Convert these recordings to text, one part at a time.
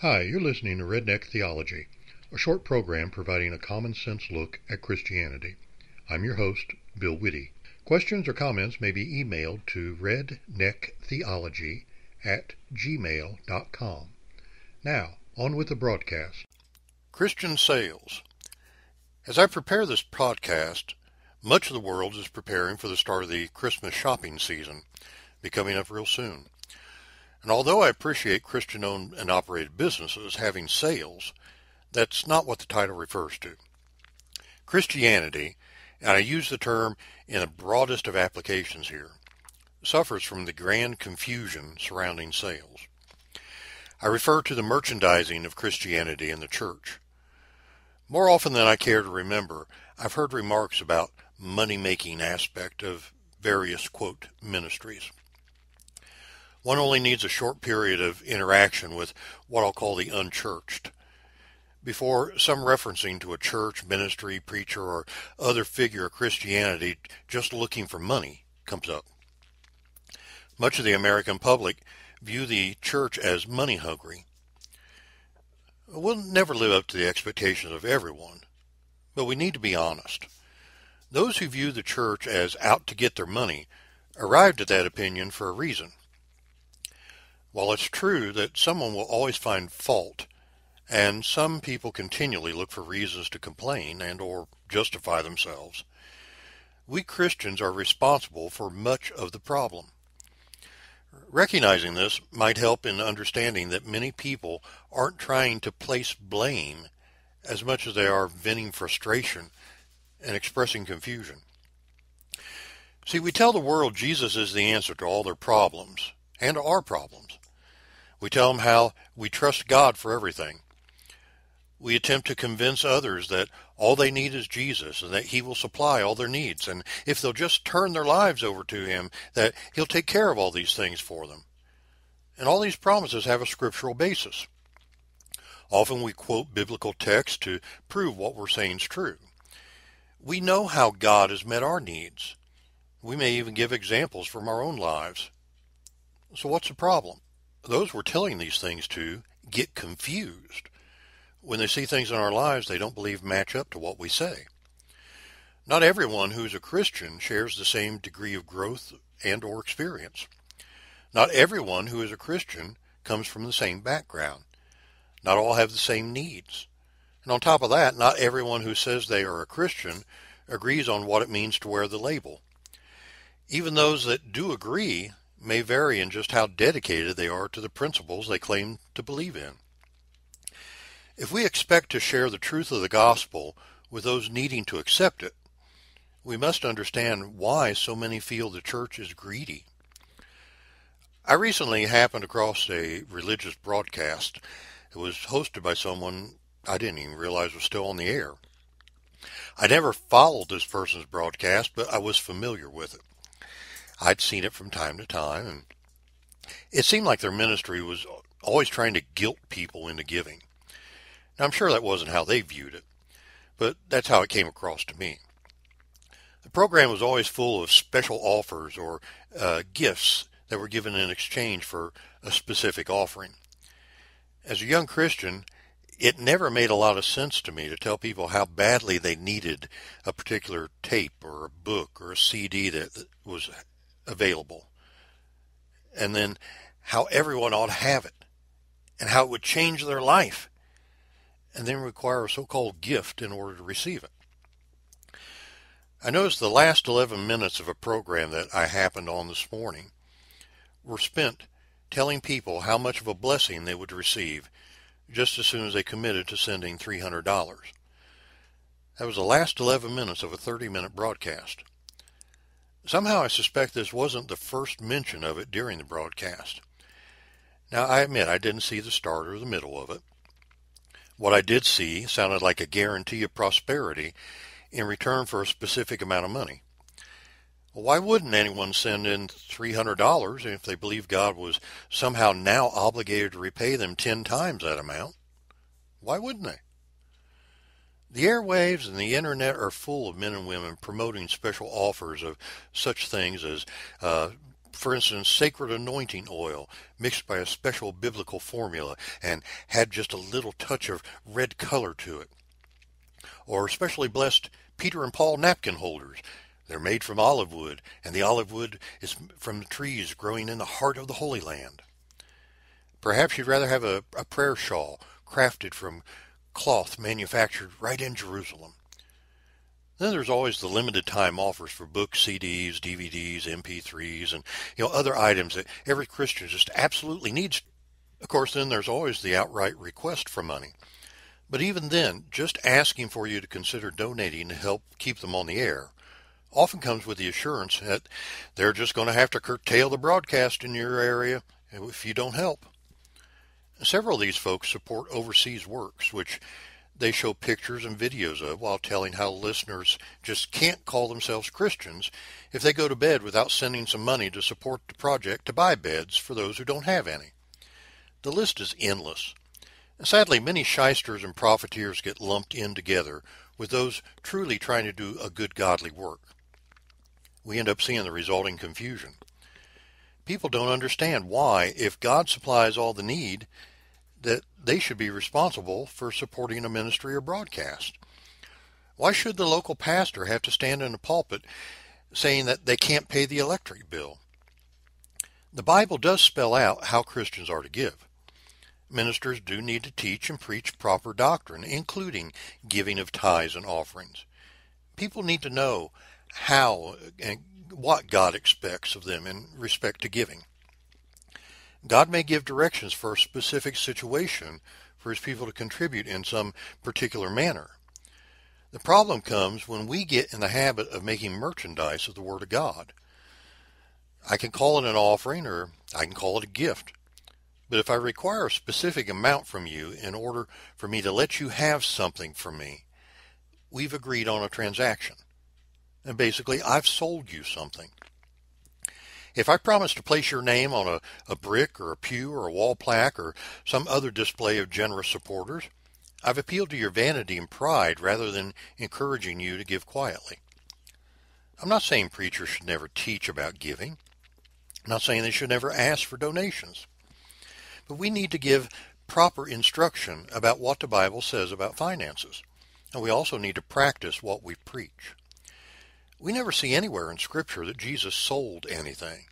Hi, you're listening to Redneck Theology, a short program providing a common sense look at Christianity. I'm your host, Bill Witte. Questions or comments may be emailed to rednecktheology at gmail.com. Now, on with the broadcast. Christian sales. As I prepare this podcast, much of the world is preparing for the start of the Christmas shopping season, be coming up real soon. And although I appreciate Christian owned and operated businesses having sales, that's not what the title refers to. Christianity, and I use the term in the broadest of applications here, suffers from the grand confusion surrounding sales. I refer to the merchandising of Christianity in the church. More often than I care to remember, I've heard remarks about money-making aspect of various, quote, ministries. One only needs a short period of interaction with what I'll call the unchurched before some referencing to a church, ministry, preacher, or other figure of Christianity just looking for money comes up. Much of the American public view the church as money hungry. We'll never live up to the expectations of everyone, but we need to be honest. Those who view the church as out to get their money arrived at that opinion for a reason. While it's true that someone will always find fault, and some people continually look for reasons to complain and or justify themselves, we Christians are responsible for much of the problem. Recognizing this might help in understanding that many people aren't trying to place blame as much as they are venting frustration and expressing confusion. See, we tell the world Jesus is the answer to all their problems and our problems. We tell them how we trust God for everything. We attempt to convince others that all they need is Jesus and that he will supply all their needs. And if they'll just turn their lives over to him, that he'll take care of all these things for them. And all these promises have a scriptural basis. Often we quote biblical texts to prove what we're saying is true. We know how God has met our needs. We may even give examples from our own lives. So what's the problem? Those we're telling these things to get confused. When they see things in our lives they don't believe match up to what we say. Not everyone who's a Christian shares the same degree of growth and or experience. Not everyone who is a Christian comes from the same background. Not all have the same needs. And on top of that, not everyone who says they are a Christian agrees on what it means to wear the label. Even those that do agree may vary in just how dedicated they are to the principles they claim to believe in. If we expect to share the truth of the gospel with those needing to accept it, we must understand why so many feel the church is greedy. I recently happened across a religious broadcast. It was hosted by someone I didn't even realize was still on the air. I never followed this person's broadcast, but I was familiar with it. I'd seen it from time to time, and it seemed like their ministry was always trying to guilt people into giving. Now, I'm sure that wasn't how they viewed it, but that's how it came across to me. The program was always full of special offers or uh, gifts that were given in exchange for a specific offering. As a young Christian, it never made a lot of sense to me to tell people how badly they needed a particular tape or a book or a CD that was available. And then how everyone ought to have it and how it would change their life and then require a so-called gift in order to receive it. I noticed the last 11 minutes of a program that I happened on this morning were spent telling people how much of a blessing they would receive just as soon as they committed to sending $300. That was the last 11 minutes of a 30 minute broadcast. Somehow I suspect this wasn't the first mention of it during the broadcast. Now, I admit I didn't see the start or the middle of it. What I did see sounded like a guarantee of prosperity in return for a specific amount of money. Why wouldn't anyone send in $300 if they believed God was somehow now obligated to repay them 10 times that amount? Why wouldn't they? The airwaves and the internet are full of men and women promoting special offers of such things as uh, for instance, sacred anointing oil mixed by a special biblical formula and had just a little touch of red color to it. Or specially blessed Peter and Paul napkin holders. They're made from olive wood, and the olive wood is from the trees growing in the heart of the Holy Land. Perhaps you'd rather have a, a prayer shawl crafted from cloth manufactured right in Jerusalem. Then there's always the limited time offers for books, CDs, DVDs, MP3s, and you know other items that every Christian just absolutely needs. Of course, then there's always the outright request for money. But even then, just asking for you to consider donating to help keep them on the air often comes with the assurance that they're just going to have to curtail the broadcast in your area if you don't help. Several of these folks support overseas works, which they show pictures and videos of while telling how listeners just can't call themselves Christians if they go to bed without sending some money to support the project to buy beds for those who don't have any. The list is endless. Sadly, many shysters and profiteers get lumped in together with those truly trying to do a good godly work. We end up seeing the resulting confusion. People don't understand why, if God supplies all the need, that they should be responsible for supporting a ministry or broadcast. Why should the local pastor have to stand in a pulpit saying that they can't pay the electric bill? The Bible does spell out how Christians are to give. Ministers do need to teach and preach proper doctrine, including giving of tithes and offerings. People need to know how and what God expects of them in respect to giving. God may give directions for a specific situation for his people to contribute in some particular manner. The problem comes when we get in the habit of making merchandise of the Word of God. I can call it an offering or I can call it a gift. But if I require a specific amount from you in order for me to let you have something from me, we've agreed on a transaction. And basically, I've sold you something. If I promise to place your name on a, a brick or a pew or a wall plaque or some other display of generous supporters, I've appealed to your vanity and pride rather than encouraging you to give quietly. I'm not saying preachers should never teach about giving. I'm not saying they should never ask for donations. But we need to give proper instruction about what the Bible says about finances. And we also need to practice what we preach. We never see anywhere in Scripture that Jesus sold anything.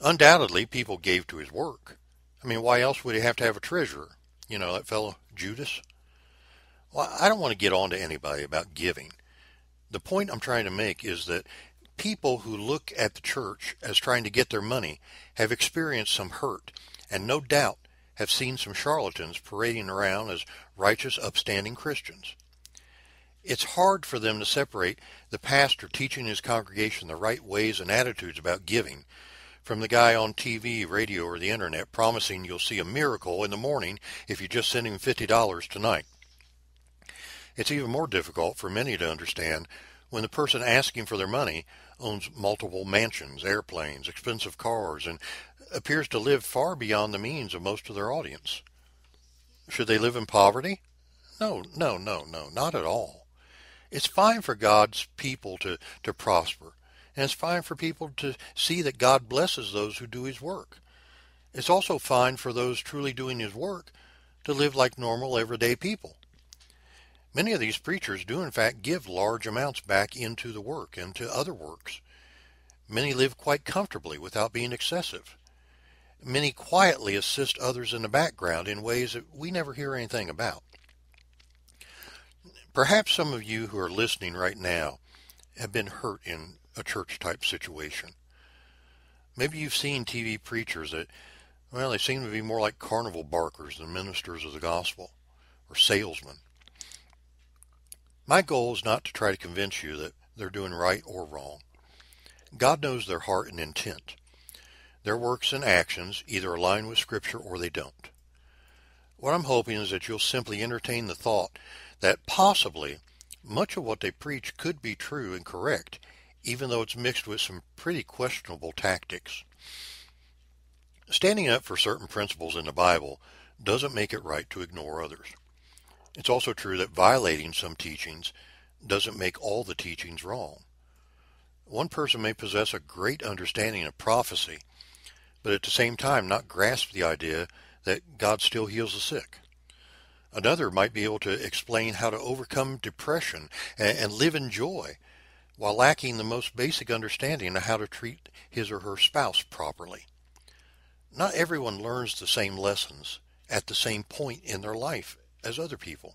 Undoubtedly, people gave to his work. I mean, why else would he have to have a treasurer? You know, that fellow Judas? Well, I don't want to get on to anybody about giving. The point I'm trying to make is that people who look at the church as trying to get their money have experienced some hurt, and no doubt have seen some charlatans parading around as righteous, upstanding Christians. It's hard for them to separate the pastor teaching his congregation the right ways and attitudes about giving from the guy on TV, radio, or the internet promising you'll see a miracle in the morning if you just send him $50 tonight. It's even more difficult for many to understand when the person asking for their money owns multiple mansions, airplanes, expensive cars, and appears to live far beyond the means of most of their audience. Should they live in poverty? No, no, no, no, not at all. It's fine for God's people to, to prosper. And it's fine for people to see that God blesses those who do his work. It's also fine for those truly doing his work to live like normal, everyday people. Many of these preachers do in fact give large amounts back into the work and to other works. Many live quite comfortably without being excessive. Many quietly assist others in the background in ways that we never hear anything about. Perhaps some of you who are listening right now have been hurt in a church type situation. Maybe you've seen TV preachers that, well, they seem to be more like carnival barkers than ministers of the gospel or salesmen. My goal is not to try to convince you that they're doing right or wrong. God knows their heart and intent. Their works and actions either align with Scripture or they don't. What I'm hoping is that you'll simply entertain the thought that possibly much of what they preach could be true and correct, even though it's mixed with some pretty questionable tactics. Standing up for certain principles in the Bible doesn't make it right to ignore others. It's also true that violating some teachings doesn't make all the teachings wrong. One person may possess a great understanding of prophecy, but at the same time not grasp the idea that God still heals the sick. Another might be able to explain how to overcome depression and, live in joy while lacking the most basic understanding of how to treat his or her spouse properly. Not everyone learns the same lessons at the same point in their life as other people.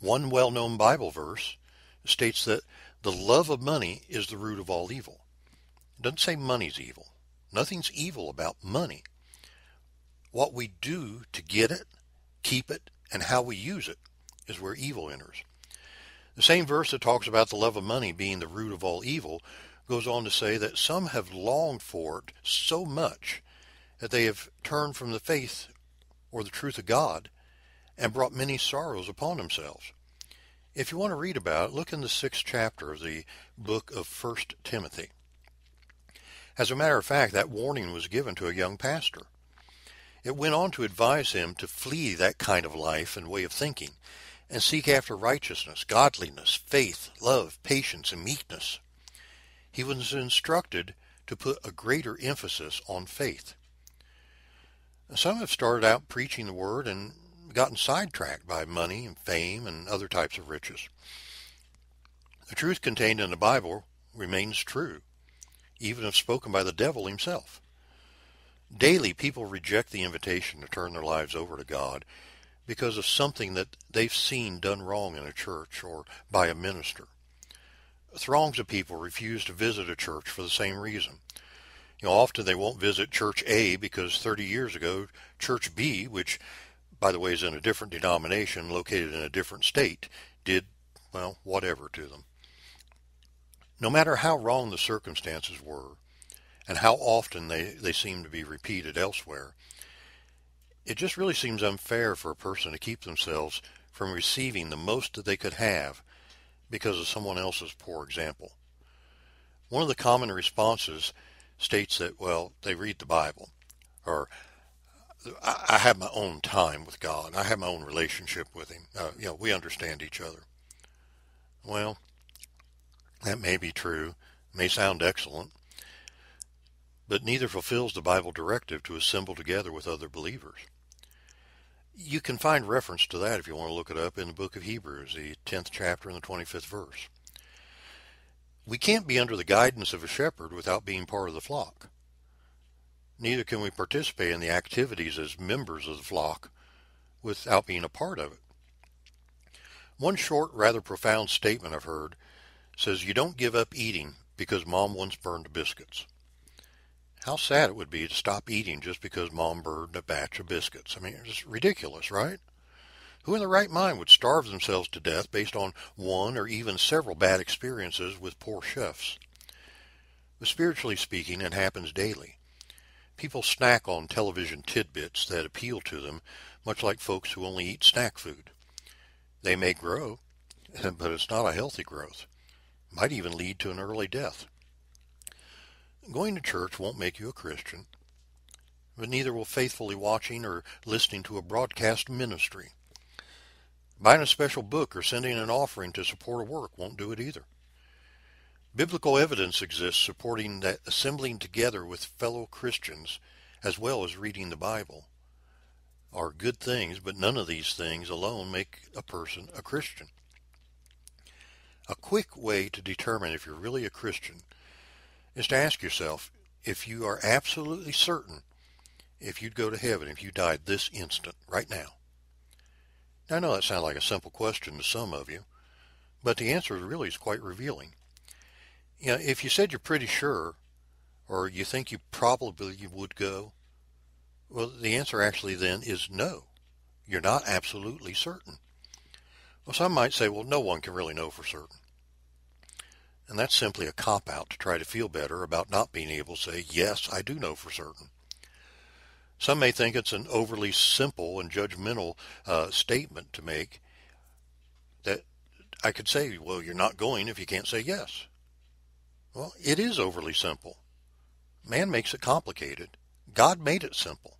One well-known Bible verse states that the love of money is the root of all evil. It doesn't say money's evil. Nothing's evil about money. What we do to get it, keep it, and how we use it is where evil enters. The same verse that talks about the love of money being the root of all evil goes on to say that some have longed for it so much that they have turned from the faith or the truth of God and brought many sorrows upon themselves. If you want to read about it, look in the sixth chapter of the book of First Timothy. As a matter of fact, that warning was given to a young pastor. It went on to advise him to flee that kind of life and way of thinking and seek after righteousness, godliness, faith, love, patience, and meekness. He was instructed to put a greater emphasis on faith. Some have started out preaching the word and gotten sidetracked by money and fame and other types of riches. The truth contained in the Bible remains true, even if spoken by the devil himself. Daily, people reject the invitation to turn their lives over to God because of something that they've seen done wrong in a church or by a minister. Throngs of people refuse to visit a church for the same reason. You know, often they won't visit Church A because 30 years ago, Church B, which, by the way, is in a different denomination located in a different state, did, well, whatever to them. No matter how wrong the circumstances were, and how often they, they seem to be repeated elsewhere, it just really seems unfair for a person to keep themselves from receiving the most that they could have because of someone else's poor example. One of the common responses states that, well, they read the Bible, or I have my own time with God. I have my own relationship with Him. Uh, you know, we understand each other. Well, that may be true, may sound excellent, but neither fulfills the Bible directive to assemble together with other believers. You can find reference to that if you want to look it up in the book of Hebrews, the 10th chapter and the 25th verse. We can't be under the guidance of a shepherd without being part of the flock. Neither can we participate in the activities as members of the flock without being a part of it. One short, rather profound statement I've heard says you don't give up eating because mom once burned biscuits. How sad it would be to stop eating just because mom burned a batch of biscuits. I mean, it's ridiculous, right? Who in the right mind would starve themselves to death based on one or even several bad experiences with poor chefs? But spiritually speaking, it happens daily. People snack on television tidbits that appeal to them, much like folks who only eat snack food. They may grow, but it's not a healthy growth. It might even lead to an early death. Going to church won't make you a Christian, but neither will faithfully watching or listening to a broadcast ministry. Buying a special book or sending an offering to support a work won't do it either. Biblical evidence exists supporting that assembling together with fellow Christians, as well as reading the Bible, are good things, but none of these things alone make a person a Christian. A quick way to determine if you're really a Christian is to ask yourself if you are absolutely certain if you'd go to heaven if you died this instant, right now. now I know that sounds like a simple question to some of you, but the answer really is quite revealing. You know, if you said you're pretty sure, or you think you probably would go, well, the answer actually then is no. You're not absolutely certain. Well, some might say, well, no one can really know for certain. And that's simply a cop out to try to feel better about not being able to say, yes, I do know for certain. Some may think it's an overly simple and judgmental uh, statement to make that I could say, well, you're not going if you can't say yes. Well, it is overly simple. Man makes it complicated. God made it simple.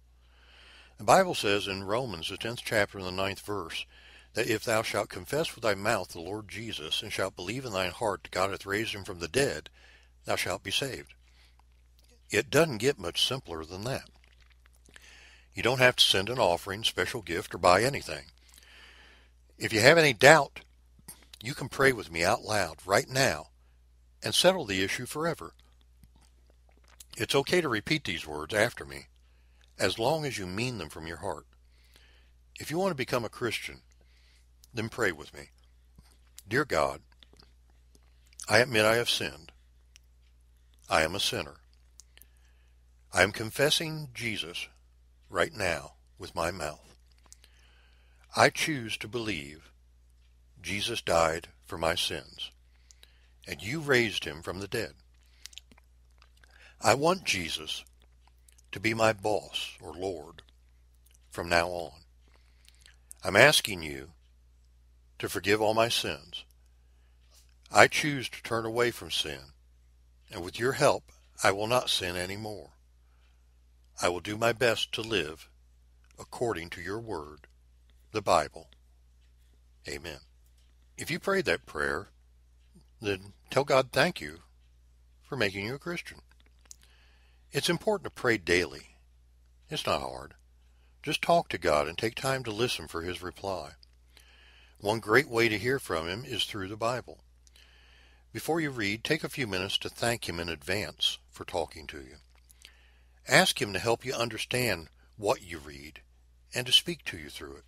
The Bible says in Romans, the 10th chapter and the ninth verse, that if thou shalt confess with thy mouth the Lord Jesus, and shalt believe in thine heart that God hath raised him from the dead, thou shalt be saved. It doesn't get much simpler than that. You don't have to send an offering, special gift, or buy anything. If you have any doubt, you can pray with me out loud right now and settle the issue forever. It's okay to repeat these words after me, as long as you mean them from your heart. If you want to become a Christian, then pray with me. Dear God, I admit I have sinned. I am a sinner. I am confessing Jesus right now with my mouth. I choose to believe Jesus died for my sins, and you raised him from the dead. I want Jesus to be my boss or Lord from now on. I'm asking you to forgive all my sins. I choose to turn away from sin, and with your help, I will not sin any more. I will do my best to live according to your word, the Bible. Amen. If you prayed that prayer, then tell God thank you for making you a Christian. It's important to pray daily. It's not hard. Just talk to God and take time to listen for his reply. One great way to hear from him is through the Bible. Before you read, take a few minutes to thank him in advance for talking to you. Ask him to help you understand what you read and to speak to you through it.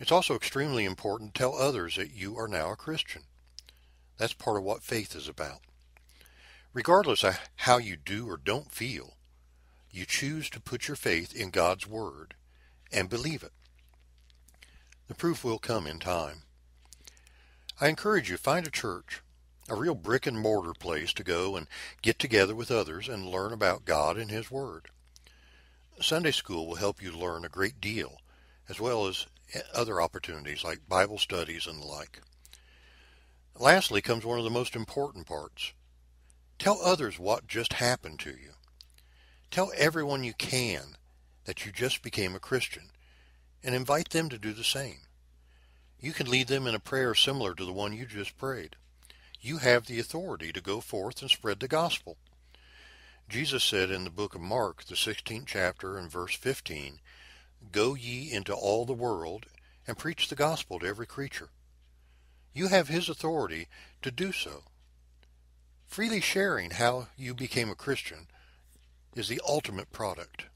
It's also extremely important to tell others that you are now a Christian. That's part of what faith is about. Regardless of how you do or don't feel, you choose to put your faith in God's Word and believe it. The proof will come in time. I encourage you, find a church, a real brick and mortar place to go and get together with others and learn about God and His Word. Sunday school will help you learn a great deal, as well as other opportunities like Bible studies and the like. Lastly comes one of the most important parts. Tell others what just happened to you. Tell everyone you can that you just became a Christian and invite them to do the same. You can lead them in a prayer similar to the one you just prayed. You have the authority to go forth and spread the gospel. Jesus said in the book of Mark, the 16th chapter and verse 15, Go ye into all the world and preach the gospel to every creature. You have his authority to do so. Freely sharing how you became a Christian is the ultimate product.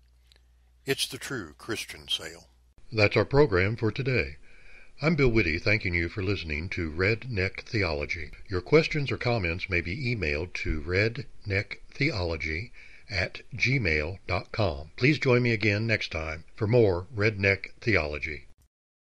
It's the true Christian sale. That's our program for today. I'm Bill Witte, thanking you for listening to Redneck Theology. Your questions or comments may be emailed to rednecktheology at gmail.com. Please join me again next time for more Redneck Theology.